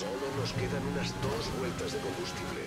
Solo nos quedan unas dos vueltas de combustible.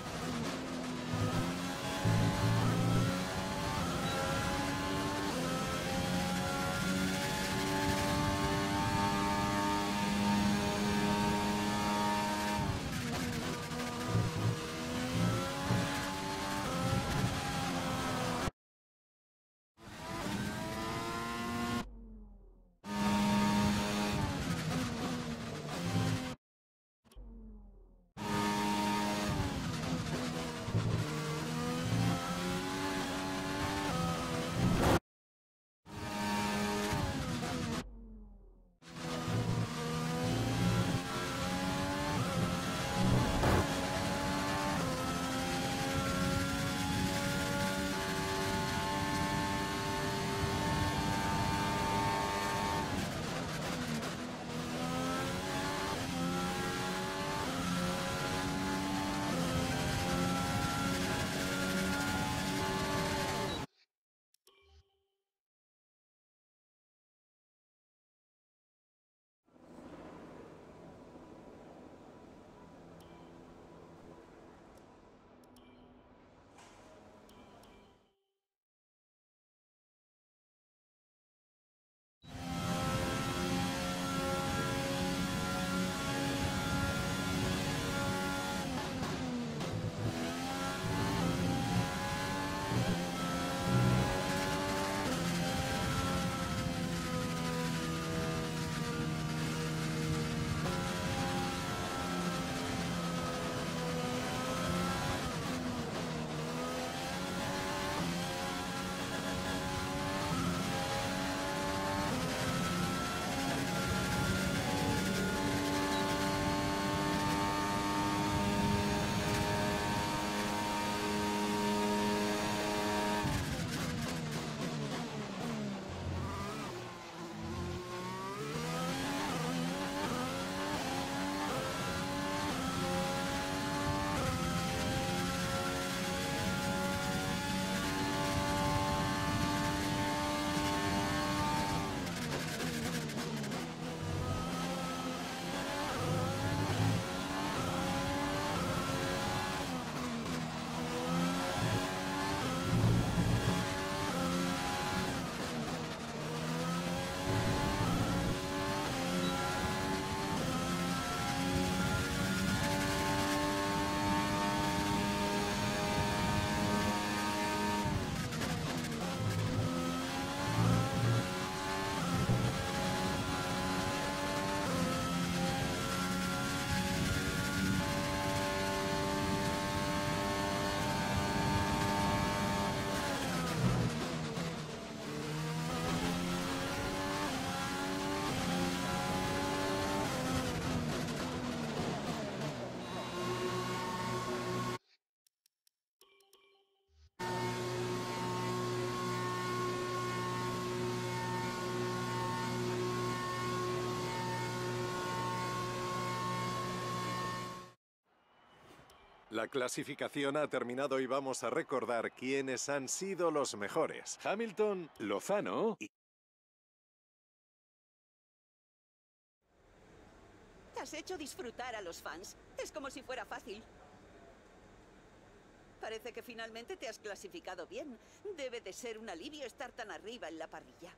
La clasificación ha terminado y vamos a recordar quiénes han sido los mejores. Hamilton, Lozano y... Has hecho disfrutar a los fans. Es como si fuera fácil. Parece que finalmente te has clasificado bien. Debe de ser un alivio estar tan arriba en la parrilla.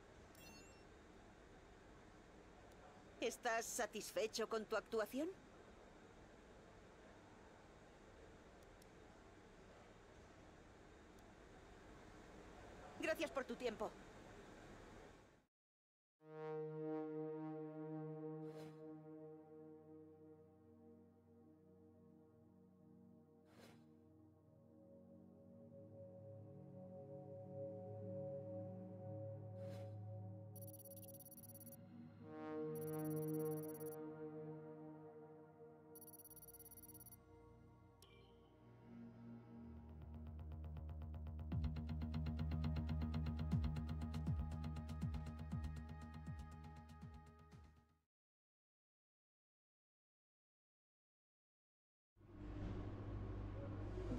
¿Estás satisfecho con tu actuación? Gracias por tu tiempo.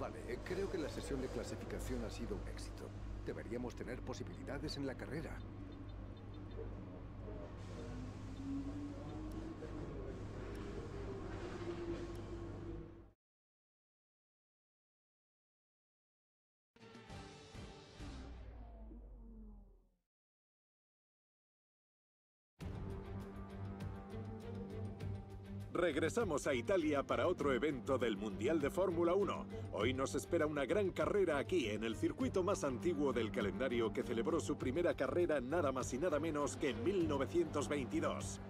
Vale, eh, creo que la sesión de clasificación ha sido un éxito. Deberíamos tener posibilidades en la carrera. Regresamos a Italia para otro evento del Mundial de Fórmula 1. Hoy nos espera una gran carrera aquí, en el circuito más antiguo del calendario que celebró su primera carrera nada más y nada menos que en 1922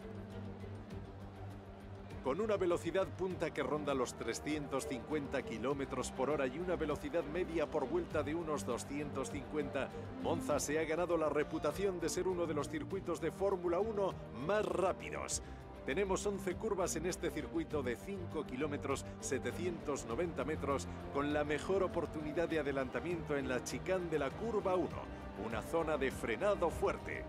con una velocidad punta que ronda los 350 kilómetros por hora y una velocidad media por vuelta de unos 250, Monza se ha ganado la reputación de ser uno de los circuitos de Fórmula 1 más rápidos. Tenemos 11 curvas en este circuito de 5 kilómetros 790 metros con la mejor oportunidad de adelantamiento en la chicane de la curva 1, una zona de frenado fuerte.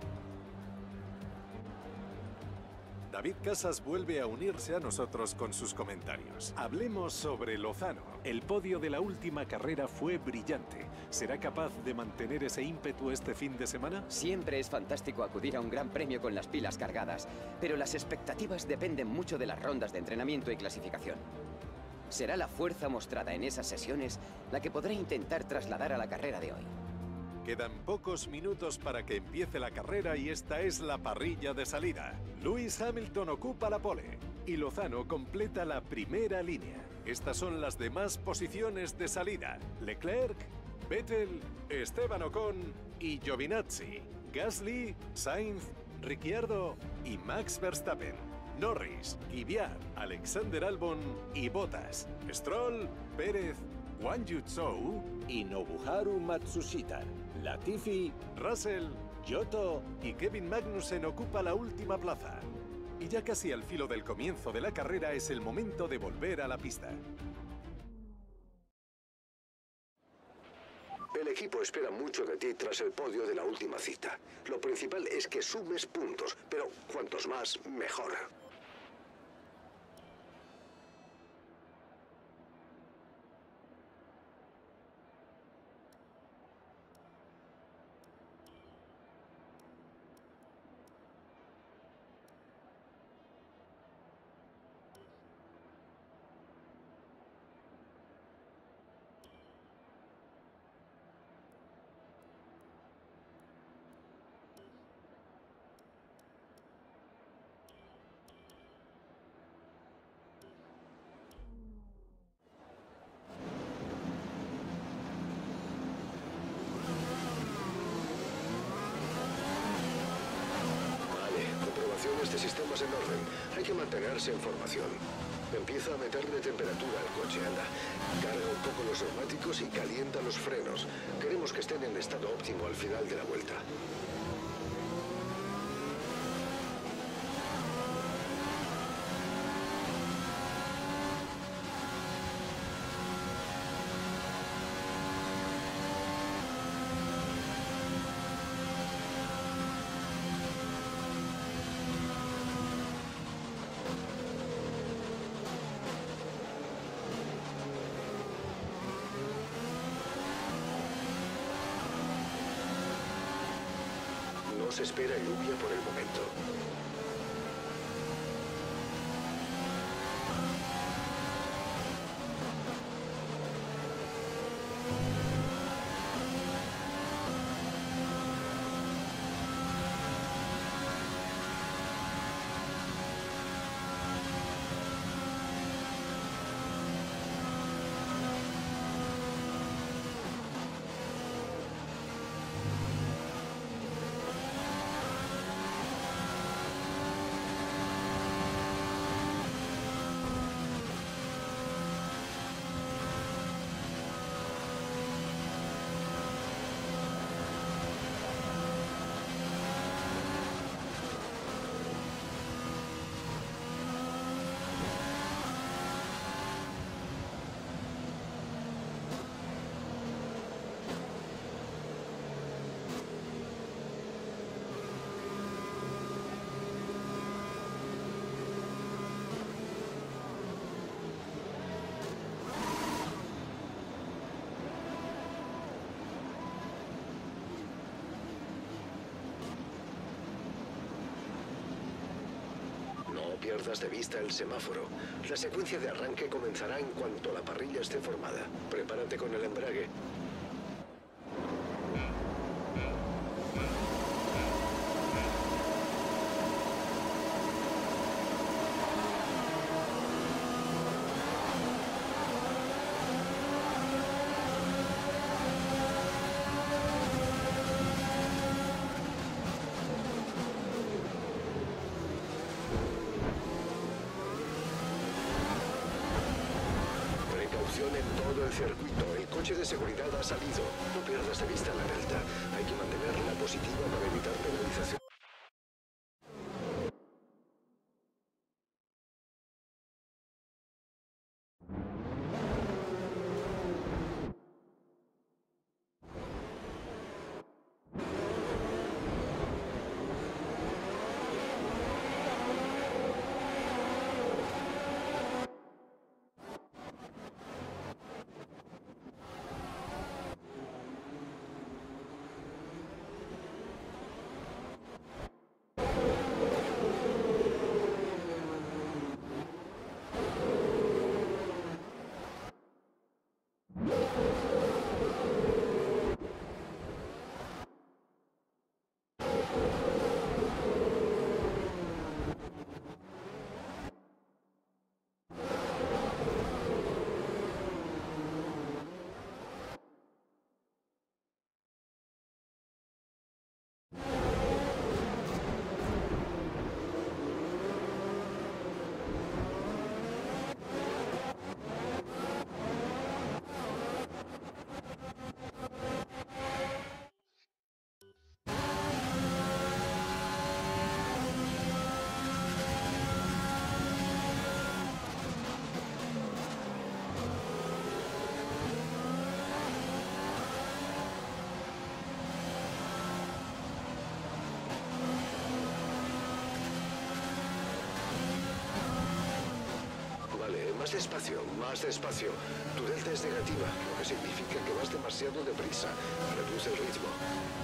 David Casas vuelve a unirse a nosotros con sus comentarios. Hablemos sobre Lozano. El podio de la última carrera fue brillante. ¿Será capaz de mantener ese ímpetu este fin de semana? Siempre es fantástico acudir a un gran premio con las pilas cargadas, pero las expectativas dependen mucho de las rondas de entrenamiento y clasificación. Será la fuerza mostrada en esas sesiones la que podrá intentar trasladar a la carrera de hoy. Quedan pocos minutos para que empiece la carrera y esta es la parrilla de salida. Lewis Hamilton ocupa la pole y Lozano completa la primera línea. Estas son las demás posiciones de salida. Leclerc, Vettel, Esteban Ocon y Giovinazzi. Gasly, Sainz, Ricciardo y Max Verstappen. Norris, Kvyat, Alexander Albon y Bottas. Stroll, Pérez, Wang Yuzhou y Nobuharu Matsushita. Latifi, Russell, Giotto y Kevin Magnussen ocupa la última plaza. Y ya casi al filo del comienzo de la carrera es el momento de volver a la pista. El equipo espera mucho de ti tras el podio de la última cita. Lo principal es que sumes puntos, pero cuantos más, mejor. Vale, comprobaciones de sistemas en orden. Hay que mantenerse en formación. Empieza a meterle temperatura al coche, anda. Carga un poco los y calienta los frenos. Queremos que estén en estado óptimo al final de la vuelta. Se espera lluvia por el momento. Pierdas de vista el semáforo. La secuencia de arranque comenzará en cuanto la parrilla esté formada. Prepárate con el embrague. Más despacio, más despacio. Tu delta es negativa, lo que significa que vas demasiado deprisa. Reduce el ritmo.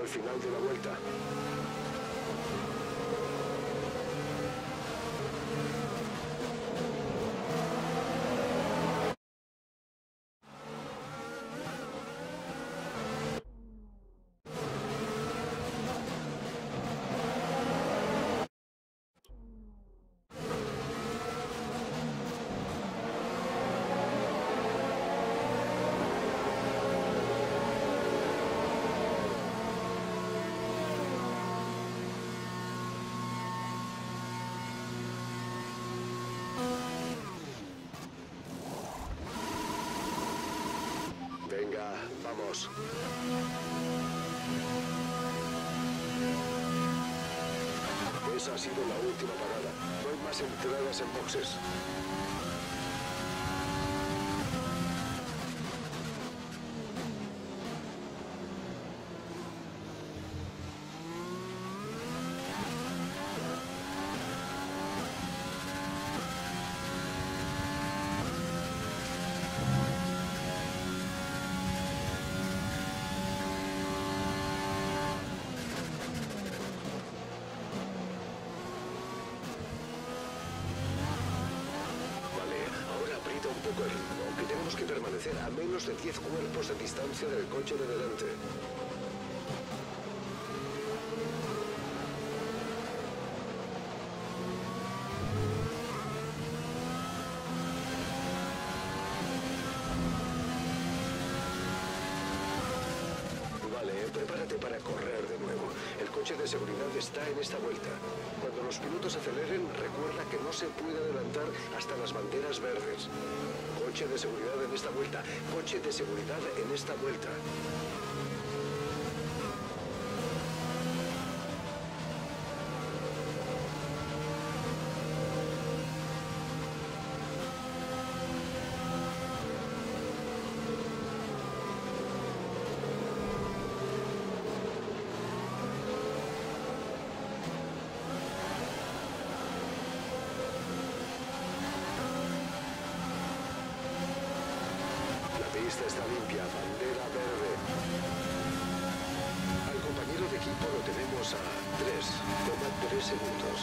Al final de la vuelta. Esa ha sido la última parada. No hay más entradas en boxes. Coche de seguridad está en esta vuelta. Cuando los pilotos aceleren, recuerda que no se puede adelantar hasta las banderas verdes. Coche de seguridad en esta vuelta. Coche de seguridad en esta vuelta. Pista está limpia, bandera verde. Al compañero de equipo lo tenemos a 3,3 segundos.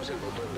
Usa más el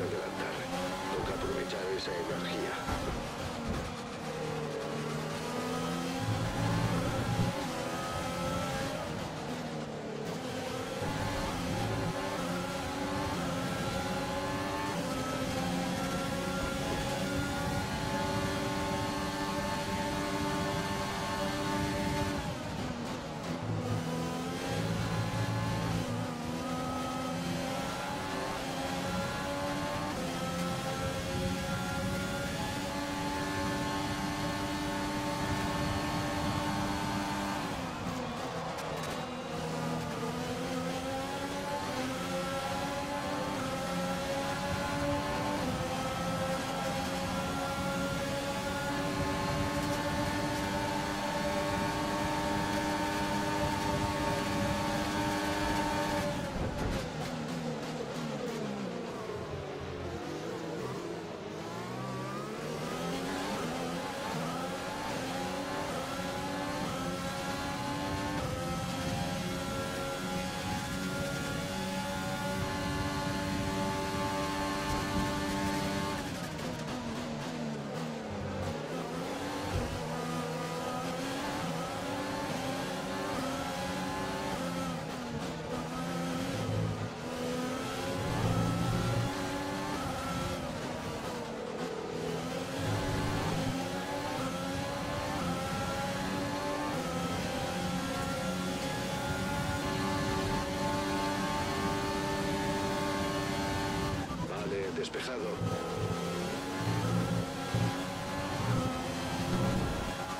despejado.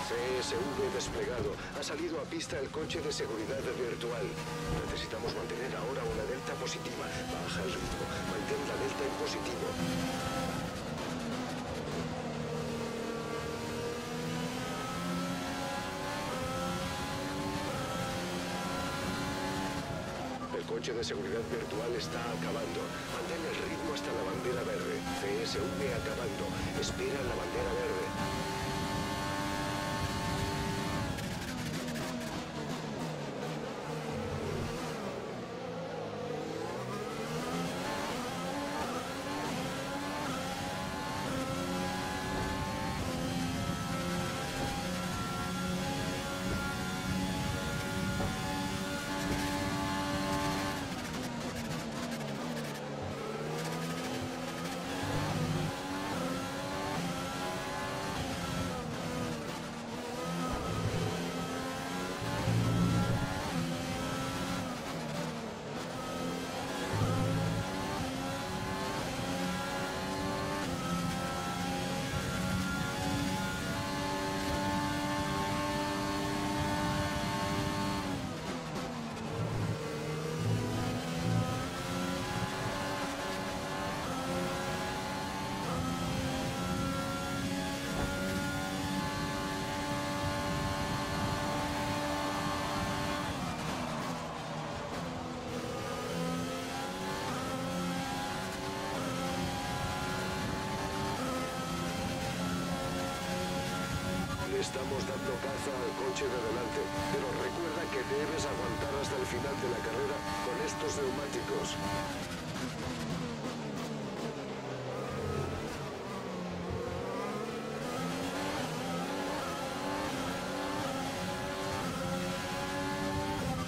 CSV desplegado. Ha salido a pista el coche de seguridad virtual. Necesitamos mantener ahora una delta positiva. Baja el ritmo. Mantén la delta en positivo. El coche de seguridad virtual está acabando. Mantén el ritmo hasta la bandera verde. CSV acabando. Espera la bandera verde. Estamos dando caza al coche de delante, pero recuerda que debes aguantar hasta el final de la carrera con estos neumáticos.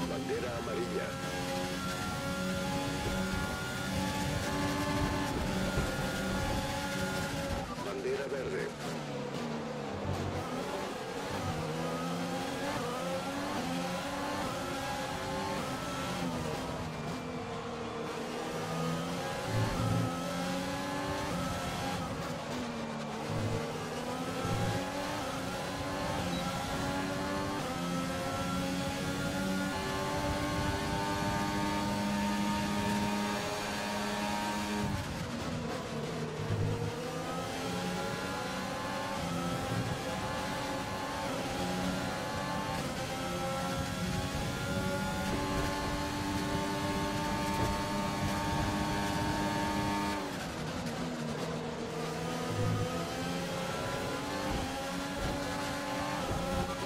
Bandera amarilla. Bandera verde.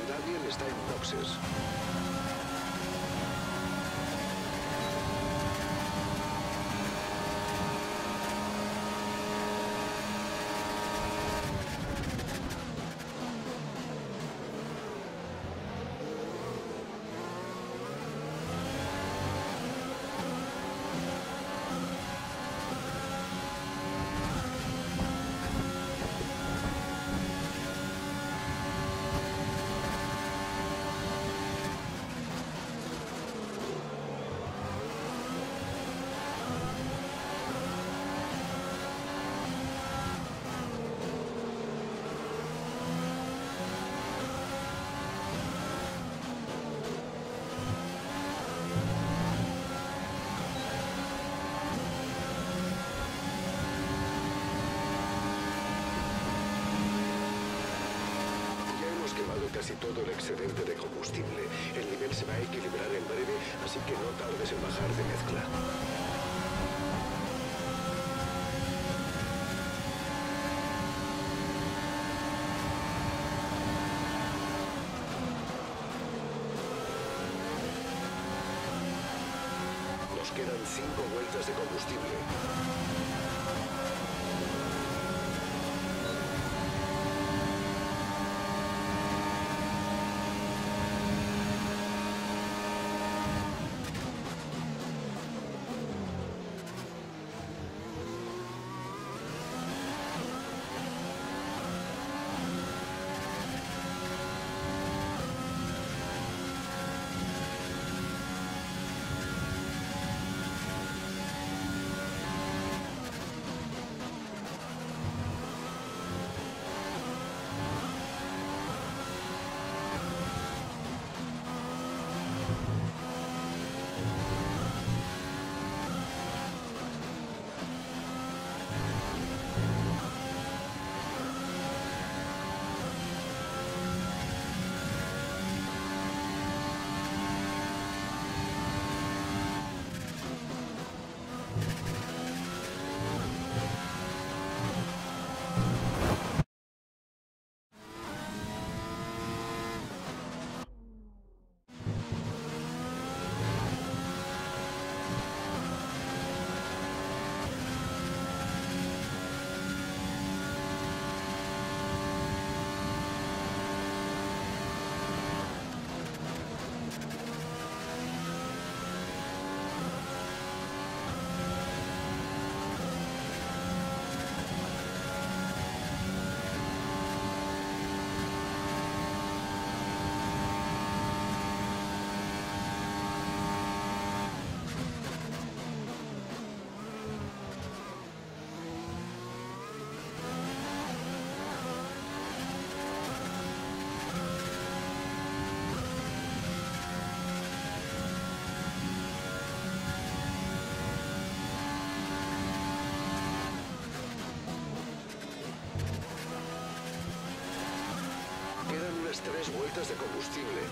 Daniel está en boxes. Ya hemos quemado casi todo el excedente de combustible. El nivel se va a equilibrar en breve, así que no tardes en bajar de mezcla. Nos quedan cinco vueltas de combustible. De combustible.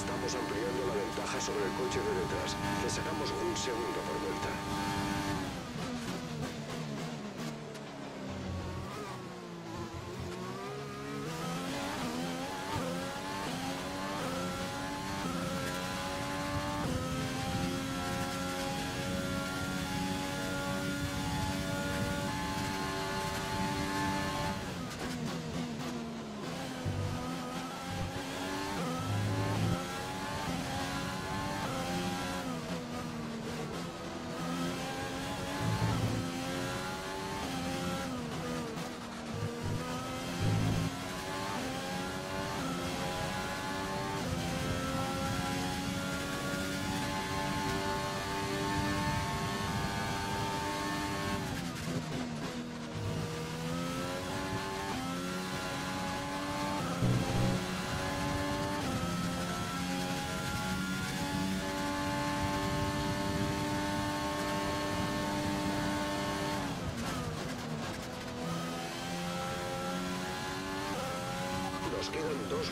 Estamos ampliando la ventaja sobre el coche de detrás. Le sacamos un segundo por vuelta.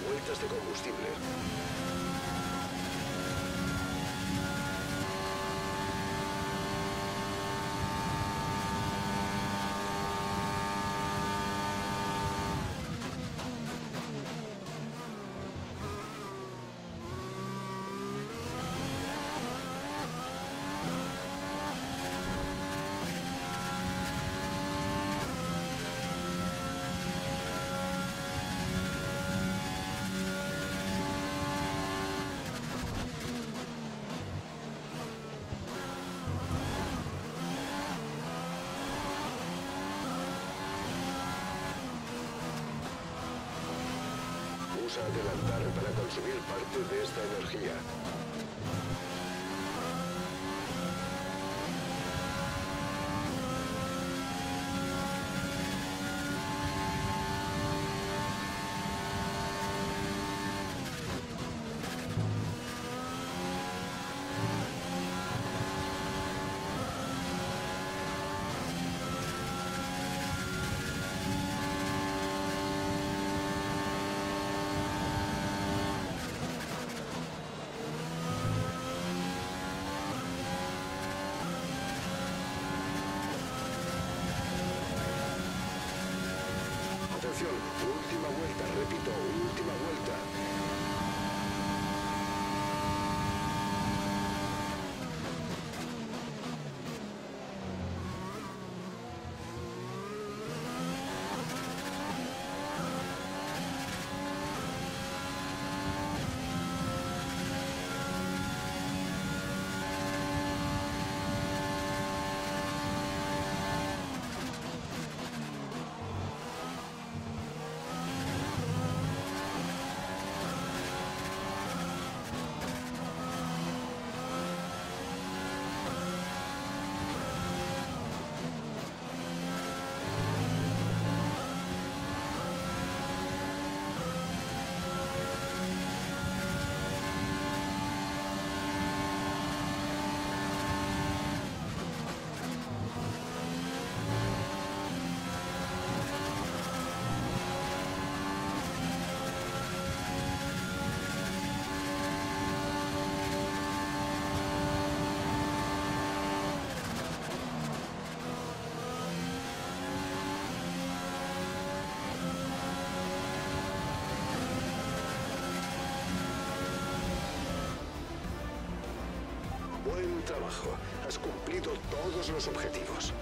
Vueltas de Usa adelantar para consumir parte de esta energía. Has cumplido todos los objetivos.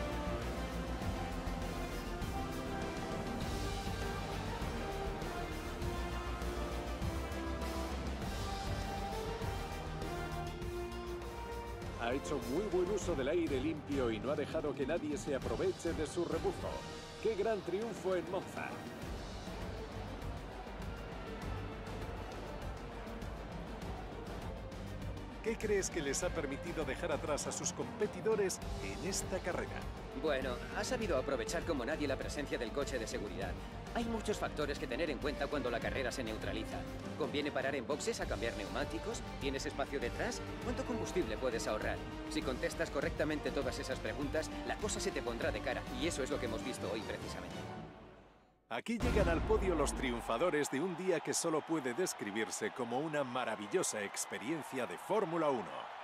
Ha hecho muy buen uso del aire limpio y no ha dejado que nadie se aproveche de su rebufo. ¡Qué gran triunfo en Monza! ¿Qué crees que les ha permitido dejar atrás a sus competidores en esta carrera? Bueno, ha sabido aprovechar como nadie la presencia del coche de seguridad. Hay muchos factores que tener en cuenta cuando la carrera se neutraliza. ¿Conviene parar en boxes a cambiar neumáticos? ¿Tienes espacio detrás? ¿Cuánto combustible puedes ahorrar? Si contestas correctamente todas esas preguntas, la cosa se te pondrá de cara. Y eso es lo que hemos visto hoy precisamente. Aquí llegan al podio los triunfadores de un día que solo puede describirse como una maravillosa experiencia de Fórmula 1.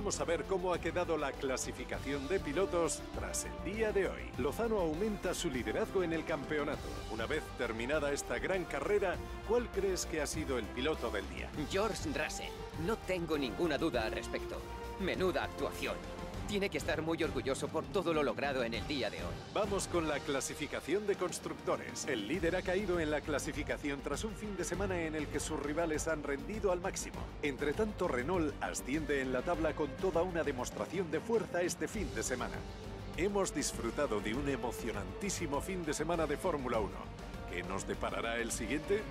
Vamos a ver cómo ha quedado la clasificación de pilotos tras el día de hoy. Lozano aumenta su liderazgo en el campeonato. Una vez terminada esta gran carrera, ¿cuál crees que ha sido el piloto del día? George Russell. No tengo ninguna duda al respecto. Menuda actuación. Tiene que estar muy orgulloso por todo lo logrado en el día de hoy. Vamos con la clasificación de constructores. El líder ha caído en la clasificación tras un fin de semana en el que sus rivales han rendido al máximo. Entre tanto, Renault asciende en la tabla con toda una demostración de fuerza este fin de semana. Hemos disfrutado de un emocionantísimo fin de semana de Fórmula 1. ¿Qué nos deparará el siguiente?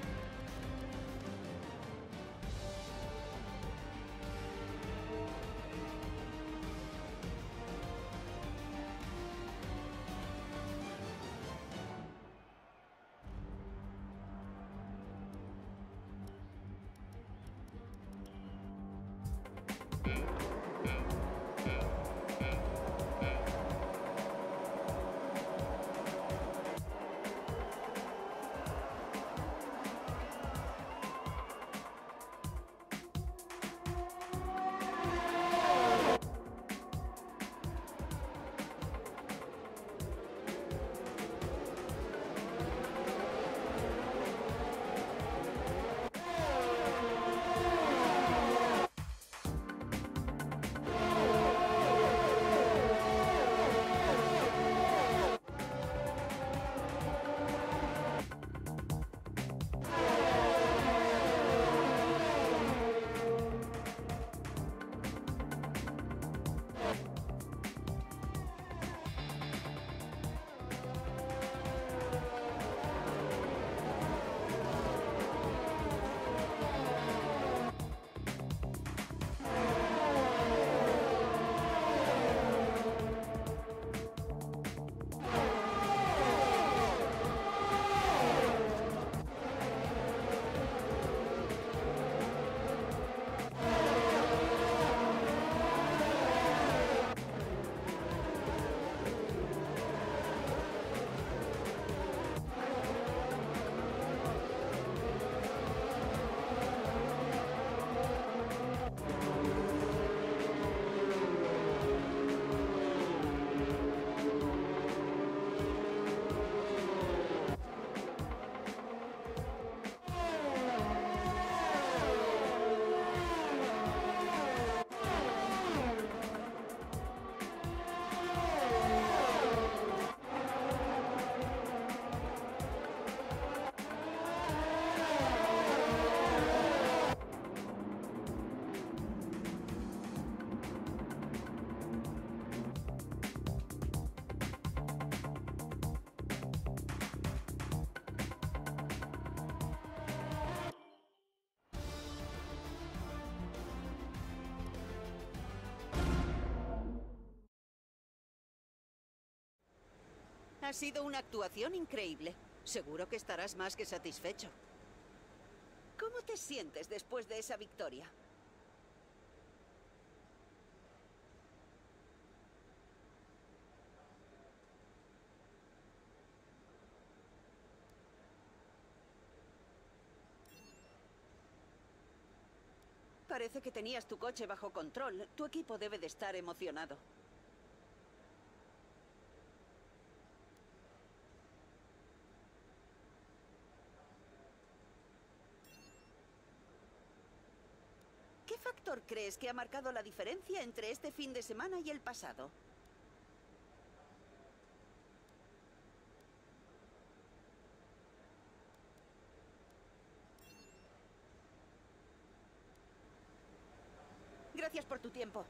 Ha sido una actuación increíble. Seguro que estarás más que satisfecho. ¿Cómo te sientes después de esa victoria? Parece que tenías tu coche bajo control. Tu equipo debe de estar emocionado. ¿Qué factor crees que ha marcado la diferencia entre este fin de semana y el pasado? Gracias por tu tiempo.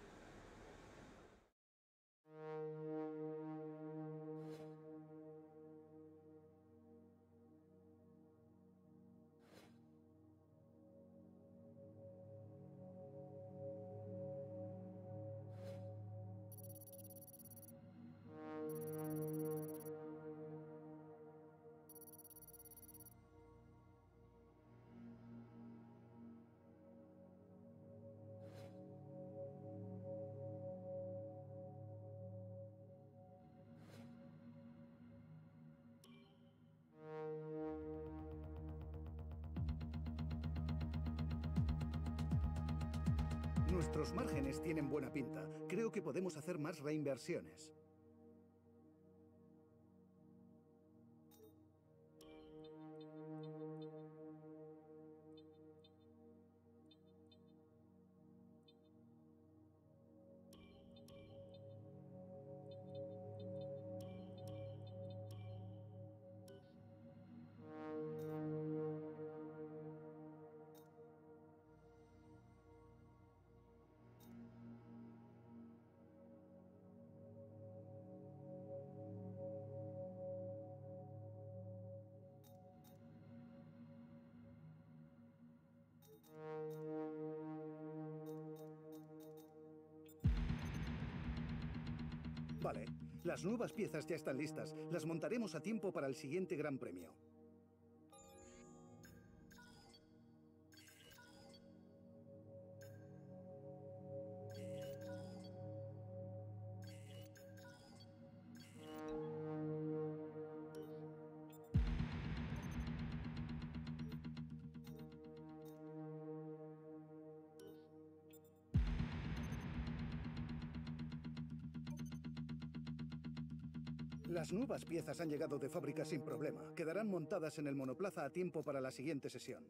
Nuestros márgenes tienen buena pinta. Creo que podemos hacer más reinversiones. Las nuevas piezas ya están listas. Las montaremos a tiempo para el siguiente Gran Premio. Las nuevas piezas han llegado de fábrica sin problema. Quedarán montadas en el monoplaza a tiempo para la siguiente sesión.